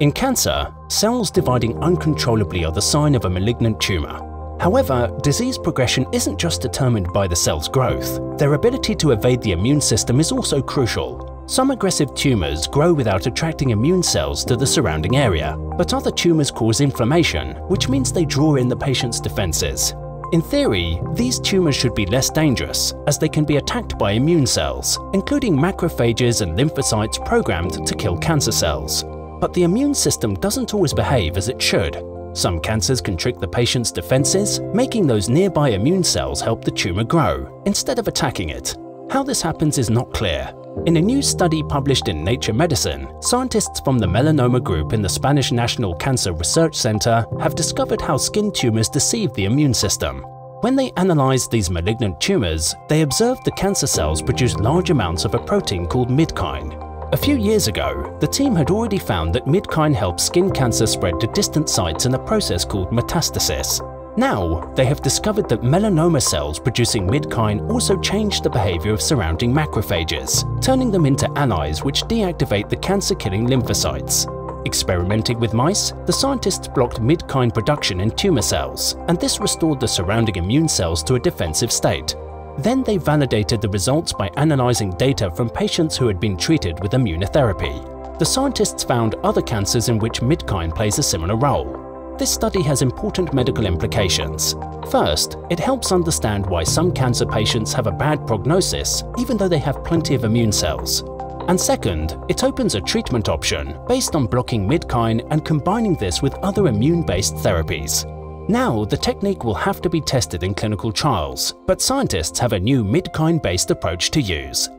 In cancer, cells dividing uncontrollably are the sign of a malignant tumour. However, disease progression isn't just determined by the cell's growth. Their ability to evade the immune system is also crucial. Some aggressive tumours grow without attracting immune cells to the surrounding area, but other tumours cause inflammation, which means they draw in the patient's defences. In theory, these tumours should be less dangerous, as they can be attacked by immune cells, including macrophages and lymphocytes programmed to kill cancer cells. But the immune system doesn't always behave as it should. Some cancers can trick the patient's defenses, making those nearby immune cells help the tumour grow, instead of attacking it. How this happens is not clear. In a new study published in Nature Medicine, scientists from the melanoma group in the Spanish National Cancer Research Center have discovered how skin tumors deceive the immune system. When they analyzed these malignant tumors, they observed the cancer cells produce large amounts of a protein called midkine, a few years ago, the team had already found that midkine helps skin cancer spread to distant sites in a process called metastasis. Now, they have discovered that melanoma cells producing midkine also change the behavior of surrounding macrophages, turning them into allies which deactivate the cancer-killing lymphocytes. Experimenting with mice, the scientists blocked midkine production in tumor cells, and this restored the surrounding immune cells to a defensive state. Then they validated the results by analyzing data from patients who had been treated with immunotherapy. The scientists found other cancers in which midkine plays a similar role. This study has important medical implications. First, it helps understand why some cancer patients have a bad prognosis even though they have plenty of immune cells. And second, it opens a treatment option based on blocking midkine and combining this with other immune-based therapies. Now, the technique will have to be tested in clinical trials, but scientists have a new midkine-based approach to use.